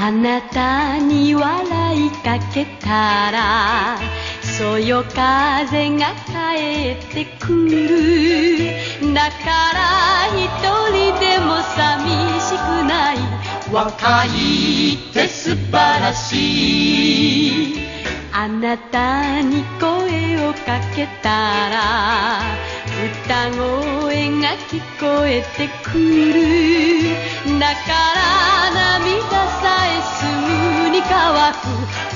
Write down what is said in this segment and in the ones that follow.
あなたに笑いかけたらそよ風が帰ってくる。だから一人でも寂しくない。若いって素晴らしい。あなたに声をかけたら歌声が聞こえてくる。だから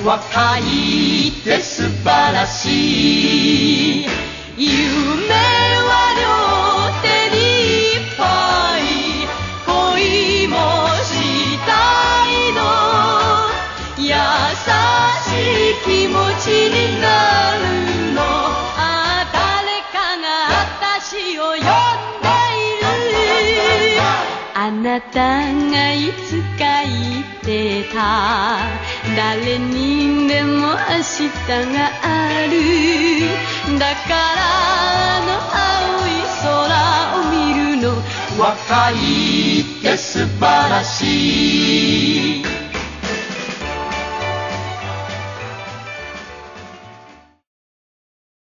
若いって素晴らしい。夢は両手にいっぱい恋もしたいの。優しい気持ちになる。なたがいつか言ってた。誰にでも明日がある。だからあの青い空を見るの。若いって素晴らしい。